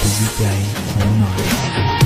Busy day all night.